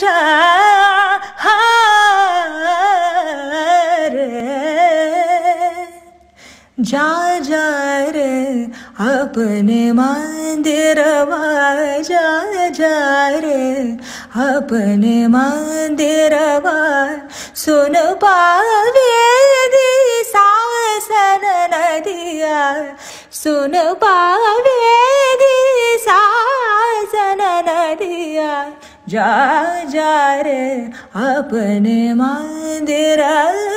जा रे जा जा रे अपने मंदिरवा जा जा रे अपने मंदिरवा सुन पावे दी सासन नदिया सुन पावे जा जा रे अपने मंदिरवा